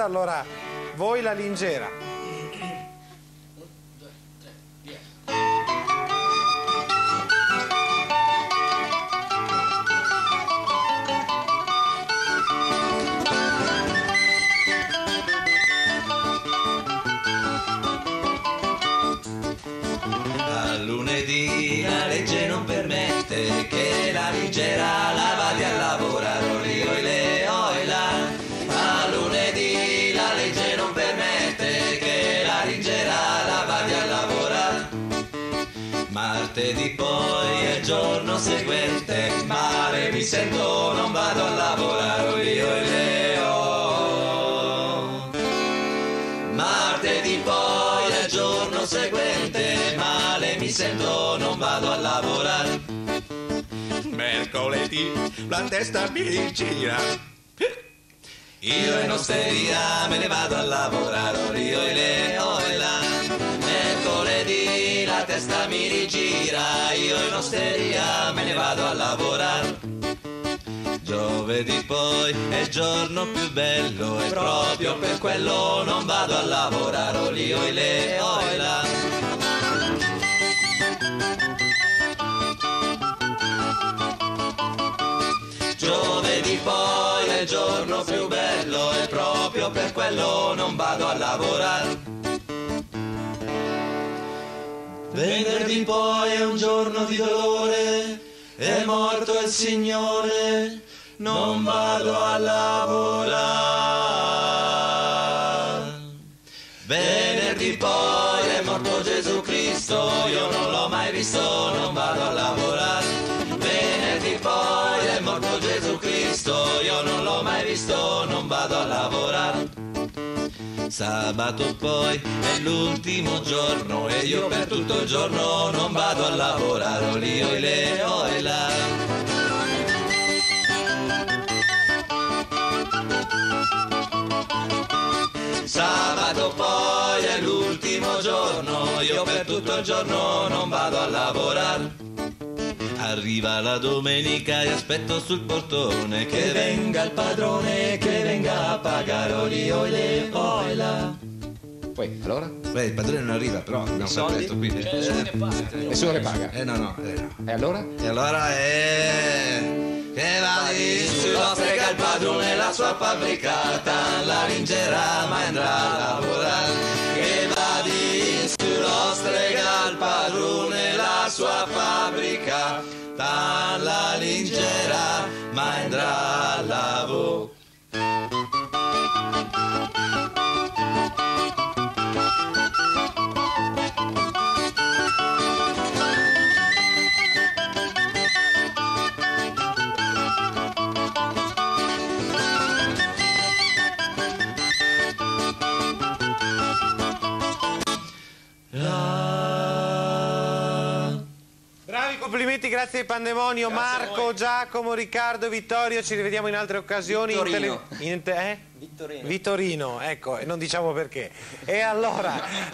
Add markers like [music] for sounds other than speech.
Allora, voi la lingera. A lunedì la legge non permette Martedì poi è il giorno seguente, male mi sento, non vado a lavorare, oi oi le oh. Martedì poi è il giorno seguente, male mi sento, non vado a lavorare. Mercoledì la testa mi gira. Io in osteria me ne vado a lavorare, osteria me ne vado a lavorare. Giovedì poi è il giorno più bello e proprio per quello non vado a lavorare, oh, lì, oh, le, oh, e là. Giovedì poi è il giorno più bello e proprio per quello non vado a lavorare. Venerdì poi è un giorno di dolore, è morto il Signore, non vado a lavorare. Venerdì poi è morto Gesù Cristo, io non l'ho mai visto, non vado a lavorare. Venerdì poi è morto Gesù Cristo, io non l'ho mai visto, non vado a lavorare. Sabato poi è l'ultimo giorno e io per tutto il giorno non vado a lavorare, lì, oh le, e là. Sabato poi è l'ultimo giorno, io per tutto il giorno non vado a lavorare. Arriva la domenica e aspetto sul portone che venga il padrone, che venga a pagare oli, ole, oi là. Poi, allora? Beh, il padrone non arriva, però abbiamo soldi? saputo, quindi... Nessuno che paga. Eh no, no, eh no. E allora? E allora è... Che va lì sulla strega il padrone la sua fabbricata, la vincerà ma andrà a lavorare. Fabbrica, la vincerà ma andrà Complimenti, grazie ai Pandemonio. Marco, Giacomo, Riccardo, Vittorio, ci rivediamo in altre occasioni. in Vittorino. tele- in te- eh? Vittorino. Vittorino, ecco, e non diciamo perché. E allora, [laughs]